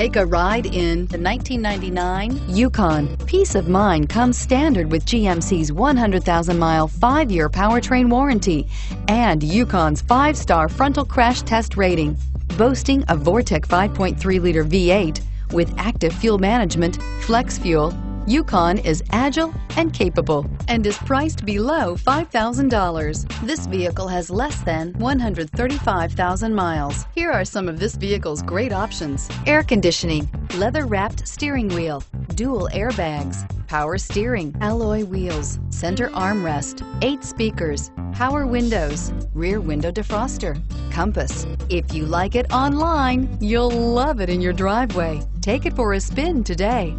Take a ride in the 1999 Yukon. Peace of mind comes standard with GMC's 100,000-mile, five-year powertrain warranty and Yukon's five-star frontal crash test rating. Boasting a Vortec 5.3-liter V8 with active fuel management, flex fuel, Yukon is agile and capable and is priced below $5,000. This vehicle has less than 135,000 miles. Here are some of this vehicle's great options. Air conditioning, leather-wrapped steering wheel, dual airbags, power steering, alloy wheels, center armrest, eight speakers, power windows, rear window defroster, compass. If you like it online, you'll love it in your driveway. Take it for a spin today.